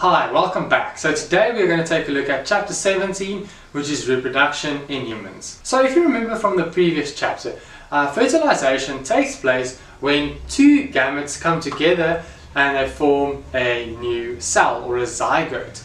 Hi, welcome back. So today we're going to take a look at chapter 17, which is reproduction in humans. So if you remember from the previous chapter, uh, fertilization takes place when two gametes come together and they form a new cell or a zygote.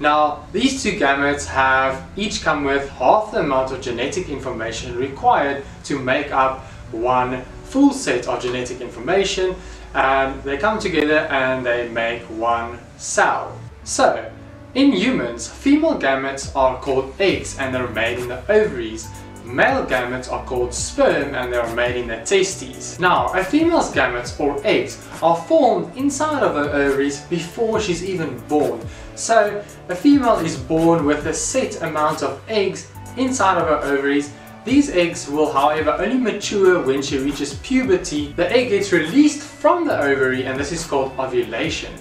Now, these two gametes have each come with half the amount of genetic information required to make up one full set of genetic information and they come together and they make one cell. So, in humans, female gametes are called eggs and they're made in the ovaries. Male gametes are called sperm and they are made in the testes. Now, a female's gametes or eggs are formed inside of her ovaries before she's even born. So, a female is born with a set amount of eggs inside of her ovaries these eggs will however only mature when she reaches puberty. The egg gets released from the ovary and this is called ovulation.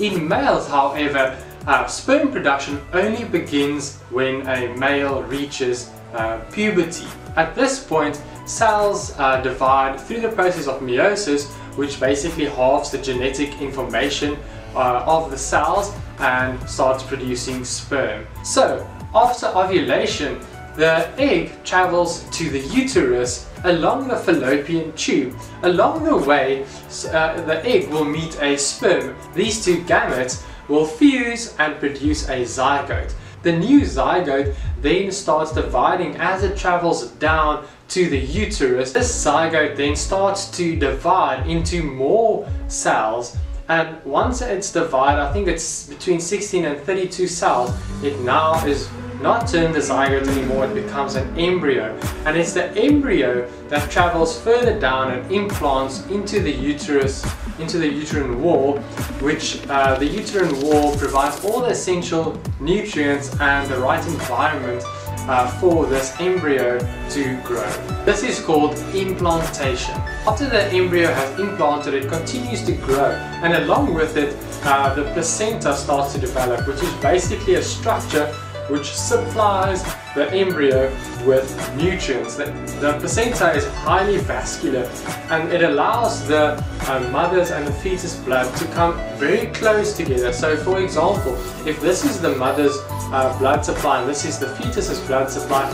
In males however, uh, sperm production only begins when a male reaches uh, puberty. At this point, cells uh, divide through the process of meiosis, which basically halves the genetic information uh, of the cells and starts producing sperm. So, after ovulation, the egg travels to the uterus along the fallopian tube. Along the way, uh, the egg will meet a sperm. These two gametes will fuse and produce a zygote. The new zygote then starts dividing as it travels down to the uterus. This zygote then starts to divide into more cells and once it's divided, I think it's between 16 and 32 cells, it now is not turned the zygote anymore, it becomes an embryo. And it's the embryo that travels further down and implants into the uterus, into the uterine wall, which uh, the uterine wall provides all the essential nutrients and the right environment uh, for this embryo to grow. This is called implantation. After the embryo has implanted, it continues to grow and along with it, uh, the placenta starts to develop, which is basically a structure which supplies the embryo with nutrients. The, the placenta is highly vascular and it allows the uh, mother's and the fetus blood to come very close together. So for example, if this is the mother's uh, blood supply and this is the fetus's blood supply,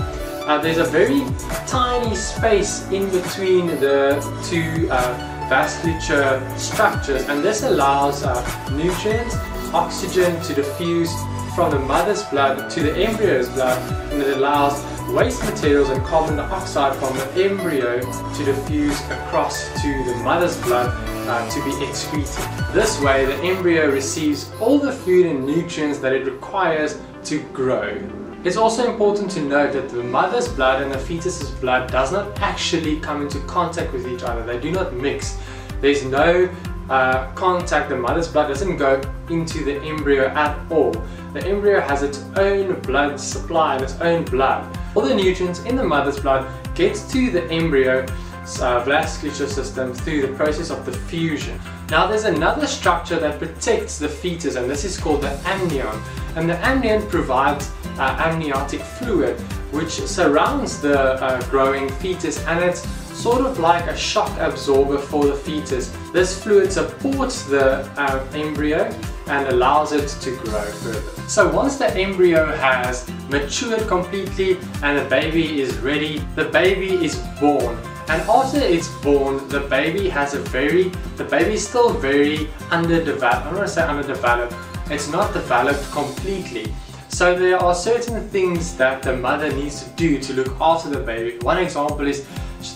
uh, there's a very tiny space in between the two uh, vasculature structures and this allows uh, nutrients, oxygen to diffuse from the mother's blood to the embryo's blood and it allows waste materials and carbon dioxide from the embryo to diffuse across to the mother's blood uh, to be excreted. This way the embryo receives all the food and nutrients that it requires to grow. It's also important to note that the mother's blood and the fetus's blood does not actually come into contact with each other. They do not mix. There's no uh, contact, the mother's blood doesn't go into the embryo at all. The embryo has its own blood supply and its own blood. All the nutrients in the mother's blood gets to the embryo uh, vasculature system through the process of diffusion. Now there's another structure that protects the fetus and this is called the amnion. And the amnion provides uh, amniotic fluid which surrounds the uh, growing fetus and it's sort of like a shock absorber for the fetus. This fluid supports the uh, embryo and allows it to grow further. So once the embryo has matured completely and the baby is ready, the baby is born. And after it's born, the baby has a very, the baby is still very underdeveloped, I don't want to say underdeveloped, it's not developed completely. So there are certain things that the mother needs to do to look after the baby. One example is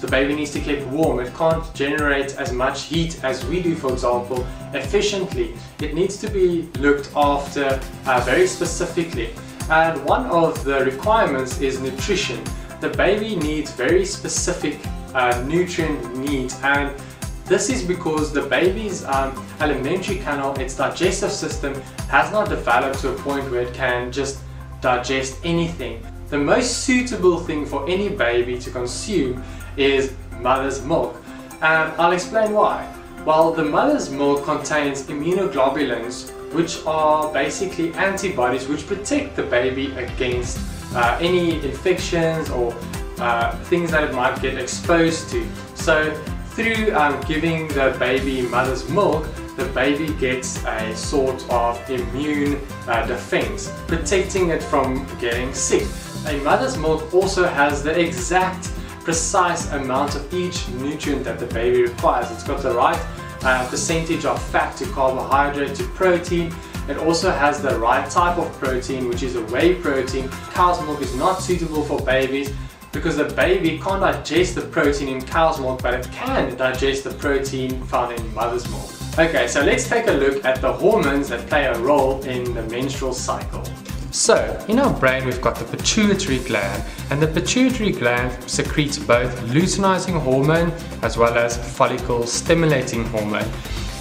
the baby needs to keep warm. It can't generate as much heat as we do, for example, efficiently. It needs to be looked after uh, very specifically. And one of the requirements is nutrition. The baby needs very specific uh, nutrient needs and this is because the baby's um, alimentary canal, its digestive system, has not developed to a point where it can just digest anything. The most suitable thing for any baby to consume is mother's milk. And I'll explain why. Well, the mother's milk contains immunoglobulins, which are basically antibodies which protect the baby against uh, any infections or uh, things that it might get exposed to. So through um, giving the baby mother's milk, the baby gets a sort of immune uh, defense, protecting it from getting sick. A mother's milk also has the exact precise amount of each nutrient that the baby requires. It's got the right uh, percentage of fat to carbohydrate to protein. It also has the right type of protein, which is a whey protein. Cow's milk is not suitable for babies because the baby can't digest the protein in cow's milk, but it can digest the protein found in mother's milk. Okay, so let's take a look at the hormones that play a role in the menstrual cycle. So, in our brain we've got the pituitary gland and the pituitary gland secretes both luteinizing hormone as well as follicle stimulating hormone.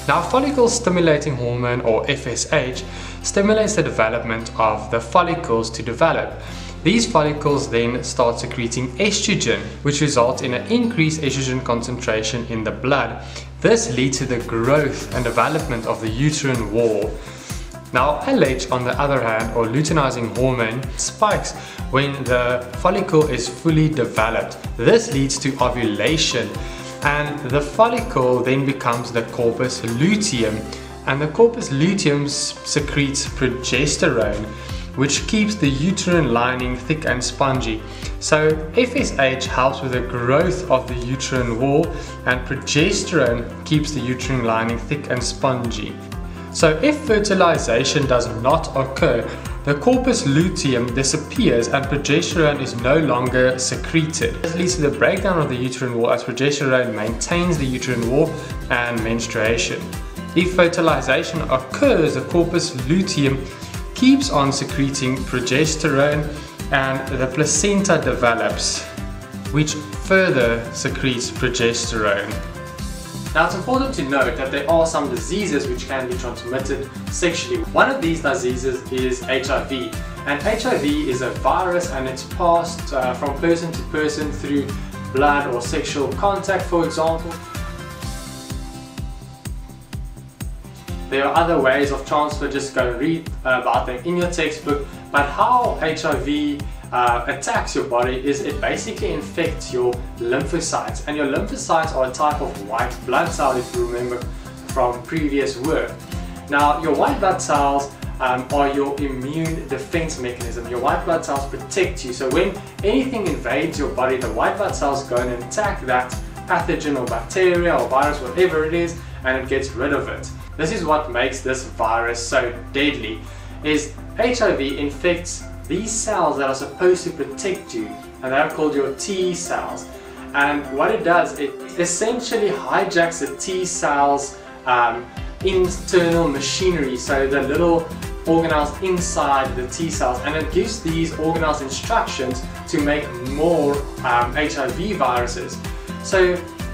Now follicle stimulating hormone or FSH stimulates the development of the follicles to develop. These follicles then start secreting estrogen which results in an increased estrogen concentration in the blood. This leads to the growth and development of the uterine wall now LH on the other hand or luteinizing hormone spikes when the follicle is fully developed. This leads to ovulation and the follicle then becomes the corpus luteum and the corpus luteum secretes progesterone which keeps the uterine lining thick and spongy. So FSH helps with the growth of the uterine wall and progesterone keeps the uterine lining thick and spongy. So if fertilization does not occur, the corpus luteum disappears and progesterone is no longer secreted. This leads to the breakdown of the uterine wall as progesterone maintains the uterine wall and menstruation. If fertilization occurs, the corpus luteum keeps on secreting progesterone and the placenta develops, which further secretes progesterone. Now it's important to note that there are some diseases which can be transmitted sexually. One of these diseases is HIV and HIV is a virus and it's passed uh, from person to person through blood or sexual contact for example. There are other ways of transfer, just go read about them in your textbook, but how HIV uh, attacks your body is it basically infects your lymphocytes and your lymphocytes are a type of white blood cell if you remember from previous work. Now your white blood cells um, are your immune defense mechanism. Your white blood cells protect you so when anything invades your body the white blood cells go and attack that pathogen or bacteria or virus whatever it is and it gets rid of it. This is what makes this virus so deadly is HIV infects these cells that are supposed to protect you and they are called your T cells. And what it does it essentially hijacks the T cells um, internal machinery so the little organelles inside the T cells and it gives these organelles instructions to make more um, HIV viruses. So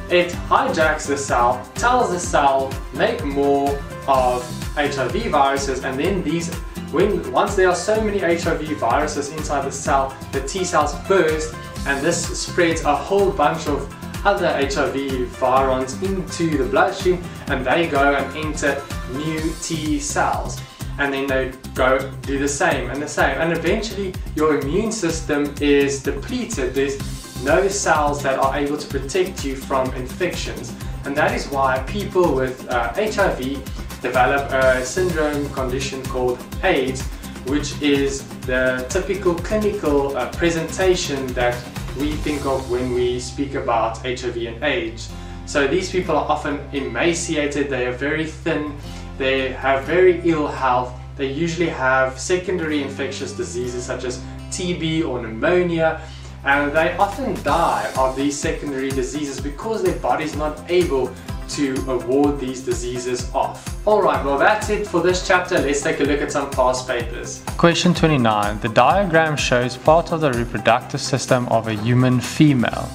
it hijacks the cell, tells the cell make more of HIV viruses and then these when once there are so many HIV viruses inside the cell, the T cells burst and this spreads a whole bunch of other HIV virions into the bloodstream and they go and enter new T cells. And then they go do the same and the same. And eventually your immune system is depleted. There's no cells that are able to protect you from infections. And that is why people with uh, HIV develop a syndrome condition called AIDS, which is the typical clinical uh, presentation that we think of when we speak about HIV and AIDS. So these people are often emaciated, they are very thin, they have very ill health, they usually have secondary infectious diseases such as TB or pneumonia, and they often die of these secondary diseases because their body is not able to ward these diseases off. Alright, well that's it for this chapter. Let's take a look at some past papers. Question 29. The diagram shows part of the reproductive system of a human female.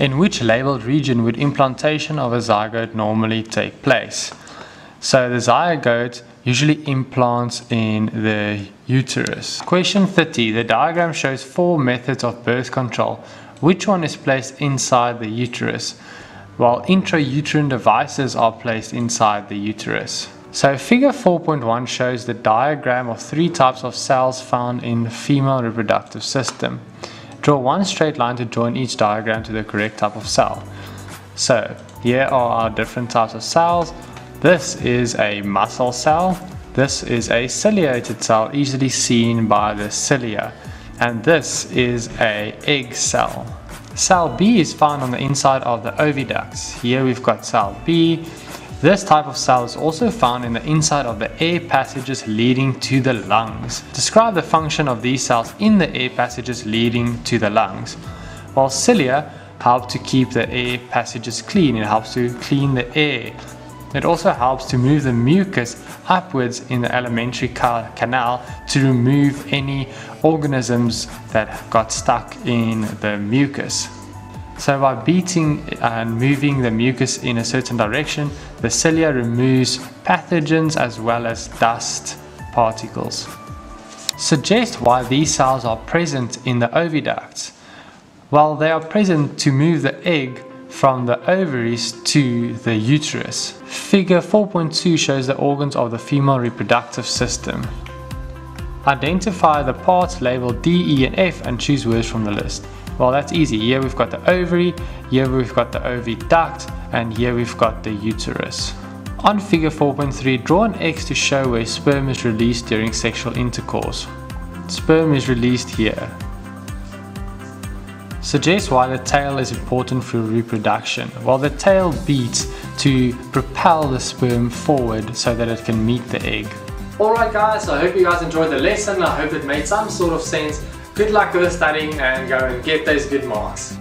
In which labeled region would implantation of a zygote normally take place? So the zygote usually implants in the uterus. Question 30. The diagram shows four methods of birth control. Which one is placed inside the uterus? While intrauterine devices are placed inside the uterus. So figure 4.1 shows the diagram of three types of cells found in the female reproductive system. Draw one straight line to join each diagram to the correct type of cell. So here are our different types of cells. This is a muscle cell. This is a ciliated cell easily seen by the cilia. And this is a egg cell. Cell B is found on the inside of the oviducts. Here we've got cell B. This type of cell is also found in the inside of the air passages leading to the lungs. Describe the function of these cells in the air passages leading to the lungs. While cilia help to keep the air passages clean, it helps to clean the air. It also helps to move the mucus upwards in the alimentary canal to remove any organisms that got stuck in the mucus. So by beating uh, and moving the mucus in a certain direction, the cilia removes pathogens as well as dust particles. Suggest why these cells are present in the oviducts. Well, they are present to move the egg from the ovaries to the uterus. Figure 4.2 shows the organs of the female reproductive system. Identify the parts labeled D, E and F and choose words from the list. Well that's easy, here we've got the ovary, here we've got the oviduct and here we've got the uterus. On figure 4.3, draw an X to show where sperm is released during sexual intercourse. Sperm is released here. Suggest why the tail is important for reproduction. Well, the tail beats to propel the sperm forward so that it can meet the egg. Alright guys, I hope you guys enjoyed the lesson. I hope it made some sort of sense. Good luck with studying and go and get those good marks.